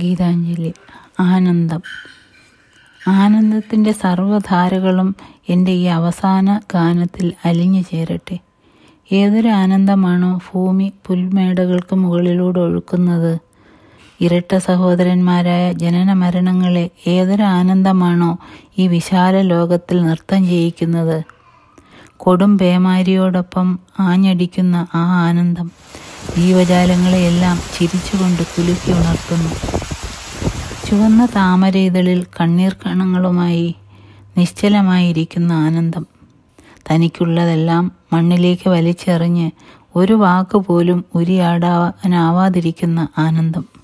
ഗീതാഞ്ജലി. ആനന്ദം. ആനന്ദത്തിന്റെ സർവധാരകളും എന്റെ ഈ അവസാന ഗാനത്തിൽ അലിഞ്ഞു ചേരട്ടെ. ഏതൊരു ആനന്ദമാണോ ഭൂമി പുൽമേടകൾക്ക് മുകളിലൂടെ ഒഴുക്കുന്നത്? ഇരട്ട സഹോദരന്മാരായ ജനന മരണങ്ങളെ ഏതൊരു ആനന്ദമാണോ ഈ വിശാല ലോകത്തിൽ നൃത്തം ചെയ്യിക്കുന്നത്? കൊടും പേമാരിയോടൊപ്പം ആഞ്ഞടിക്കുന്ന ആ ആനന്ദം ജീവജാലങ്ങളെയെല്ലാം ചിരിച്ചുകൊണ്ട് കുലുക്കി ഉണർത്തുന്നു. ചുവന്ന താമരയിതളിൽ കണ്ണീർ കണങ്ങളുമായി നിശ്ചലമായിരിക്കുന്ന ആനന്ദം. തനിക്കുള്ളതെല്ലാം മണ്ണിലേക്ക് വലിച്ചെറിഞ്ഞ് ഒരു വാക്ക് പോലും ഉരിയാടാനാവാതിരിക്കുന്ന ആനന്ദം.